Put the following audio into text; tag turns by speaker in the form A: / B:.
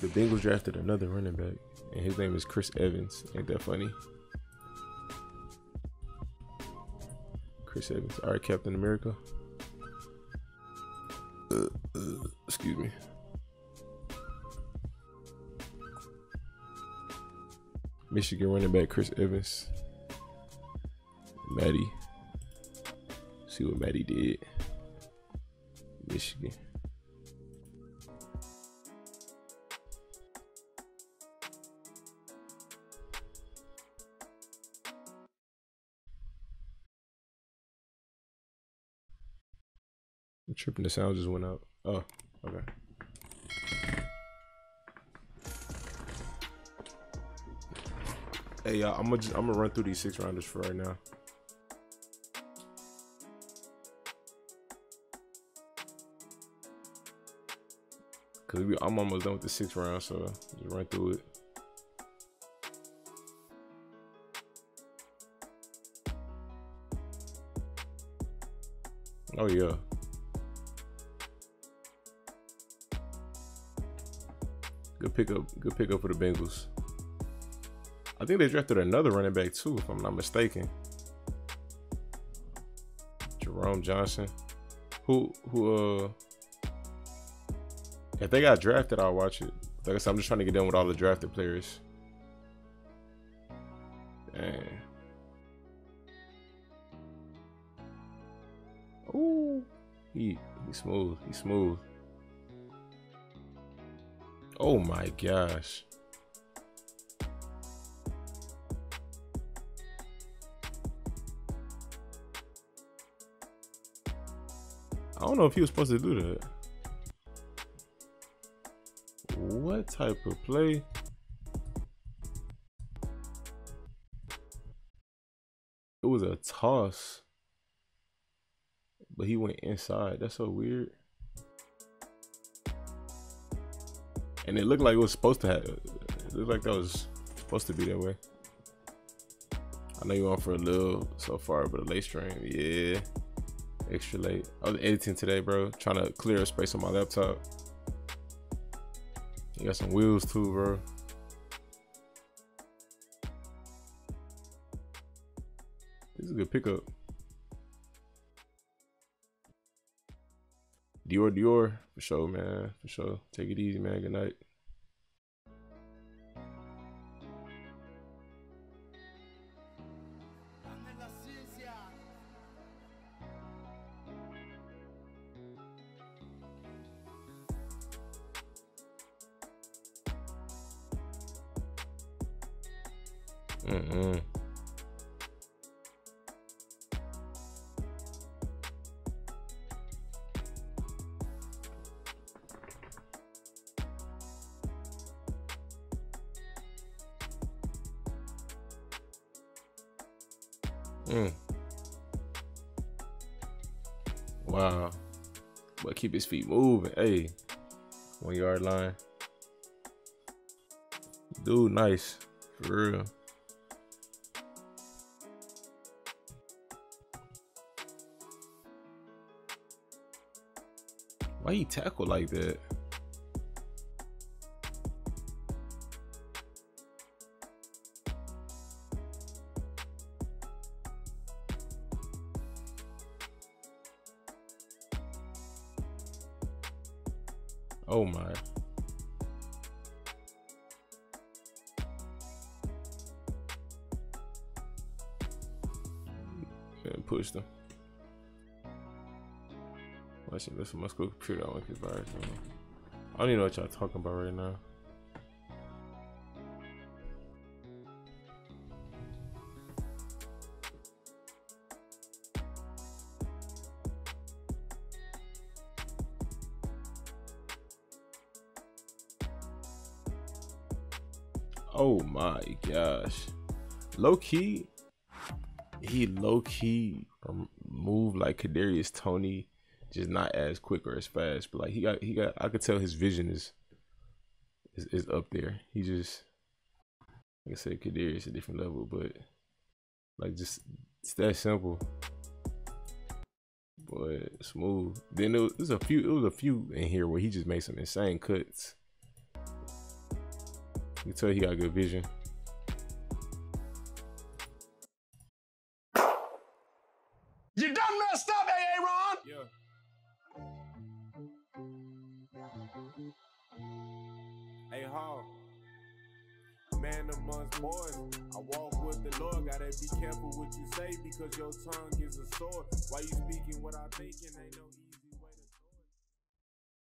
A: The Bengals drafted another running back, and his name is Chris Evans. Ain't that funny? Chris Evans. All right, Captain America. Uh, uh, excuse me. Michigan running back Chris Evans. Maddie. See what Maddie did. Michigan. Tripping. The sound just went out. Oh, okay. Hey, y'all, I'm gonna I'm gonna run through these six rounders for right now. Cause we, I'm almost done with the six round, so just run through it. Oh yeah. Good pickup. Good pickup for the Bengals. I think they drafted another running back too, if I'm not mistaken. Jerome Johnson. Who who uh if they got drafted, I'll watch it. Like I said, I'm just trying to get done with all the drafted players. Dang. Ooh. He he's smooth. He's smooth. Oh my gosh. I don't know if he was supposed to do that. What type of play? It was a toss. But he went inside. That's so weird. And it looked like it was supposed to have it looked like that was supposed to be that way. I know you on for a little so far, but a late stream, yeah extra late. I was editing today, bro. Trying to clear a space on my laptop. You got some wheels too, bro. This is a good pickup. Dior Dior, for sure, man. For sure. Take it easy, man. Good night. Mm-mm. Mm. Wow. But keep his feet moving. Hey. One yard line. Dude, nice. For real. Why he tackle like that? Oh my. And pushed him. Watching this on my school computer, I want to virus. I don't even know what y'all talking about right now. Oh my gosh. Low key, he low key move like Kadarius Toney, just not as quick or as fast. But like he got he got I could tell his vision is is, is up there. He just like I said, Kadarius a different level, but like just it's that simple. But smooth. Then was, there was a few it was a few in here where he just made some insane cuts. You can tell he got good vision.
B: You done messed up, AA Ron.
C: Yeah. Hey, Hall. Man amongst boys, I walk with the Lord. Gotta be careful what you say because your tongue is a sword. Why you speaking without thinking? Ain't no